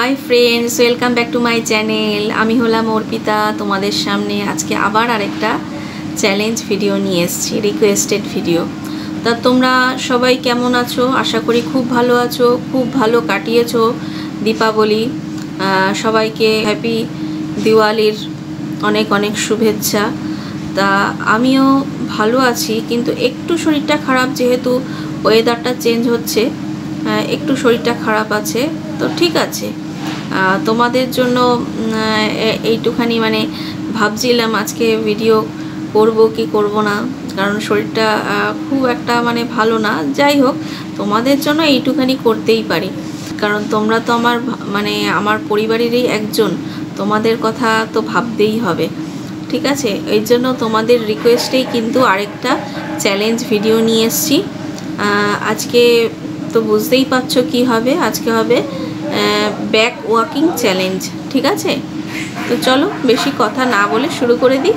Hi friends welcome back to my channel আমি হলাম অর্পিতা, তোমাদের সামনে আজকে আবার আরেকটা চ্যালেঞ্জ ভিডিও নিয়ে এসেছি রিকোয়েস্টেড ভিডিও তা তোমরা সবাই কেমন আছো? আশা করি খুব ভালো আছো, খুব ভালো কাটিয়েছো দীপাবলি। সবাইকে হ্যাপি দিওয়ালির অনেক অনেক শুভেচ্ছা। তা আমিও ভালো আছি, কিন্তু একটু শরীরটা খারাপ যেহেতু ওয়েদারটা চেঞ্জ হচ্ছে। একটু শরীরটা খারাপ আছে, তো ঠিক আছে। তোমাদের জন্য এইটুখানি মানে ভাবছিলাম আজকে ভিডিও করব কি করব না, কারণ শরীরটা খুব একটা মানে ভালো না। যাই হোক, তোমাদের জন্য এইটুখানি করতেই পারি। কারণ তোমরা তো আমার মানে আমার পরিবারেরই একজন, তোমাদের কথা তো ভাবতেই হবে। ঠিক আছে? এই জন্য তোমাদের রিকোয়েস্টেই কিন্তু আরেকটা চ্যালেঞ্জ ভিডিও নিয়ে এসেছি। আজকে তো বুঝতেই পারছ কি হবে। আজকে হবে ব্যাক ওয়াকিং চ্যালেঞ্জ ঠিক আছে? তো চলো, বেশি কথা না বলে শুরু করে দিই।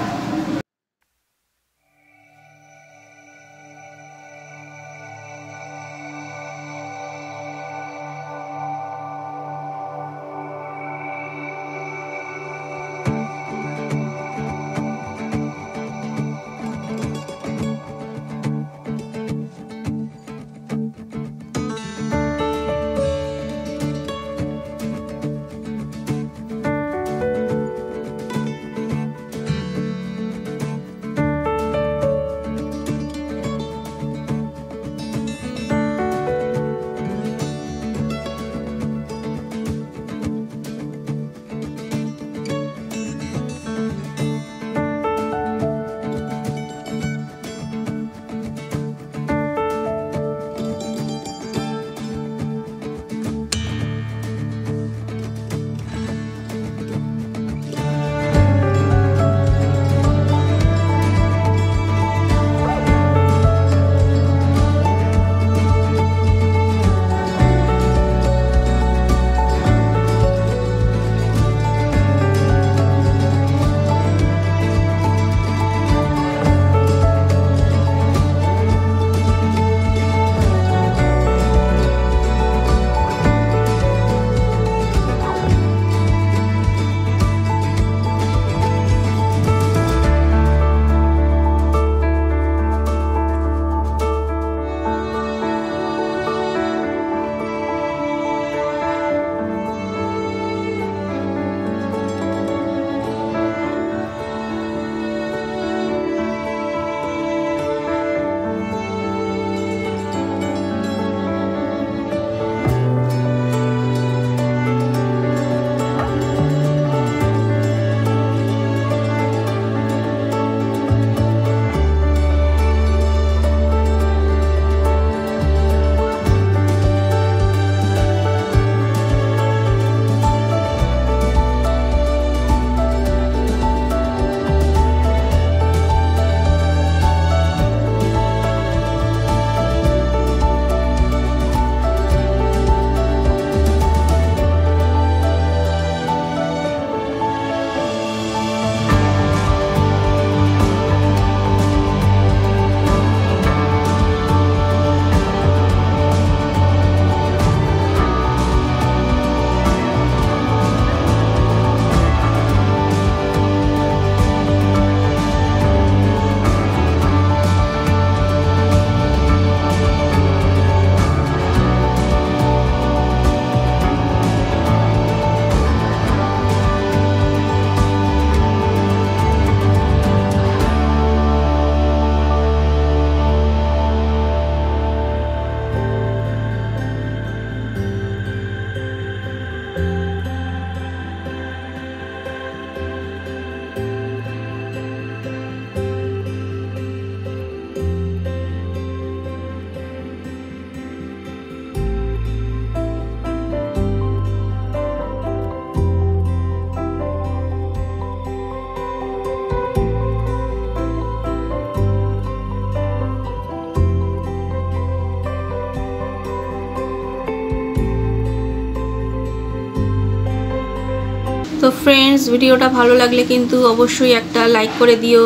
তো ফ্রেন্ডস ভিডিওটা ভালো লাগলে কিন্তু অবশ্যই একটা লাইক করে দিও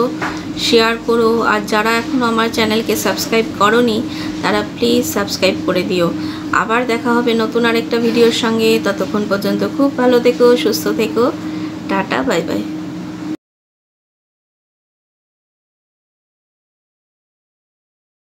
শেয়ার করো। আর যারা এখনও আমার চ্যানেলকে সাবস্ক্রাইব করনি, তারা প্লিজ সাবস্ক্রাইব করে দিও। আবার দেখা হবে নতুন আরেকটা ভিডিওর সঙ্গে। ততক্ষণ পর্যন্ত খুব ভালো থেকো, সুস্থ থেকো। Tata bye bye